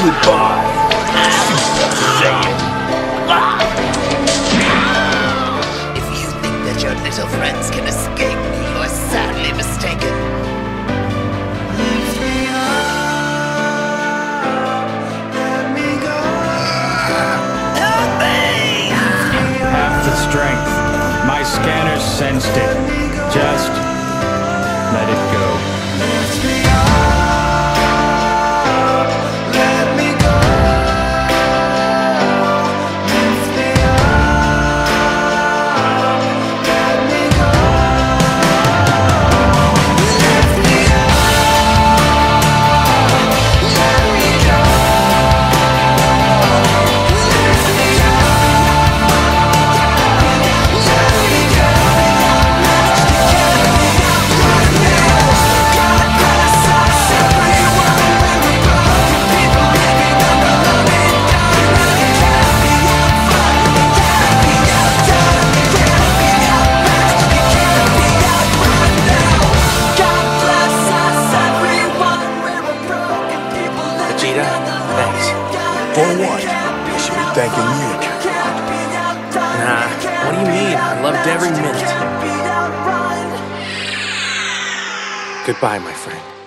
Goodbye. If you think that your little friends can escape me, you are sadly mistaken. Half the strength. My scanners sensed it. Just let it For what? You should be thanking you. Nah, what do you mean? I loved every minute. Goodbye, my friend.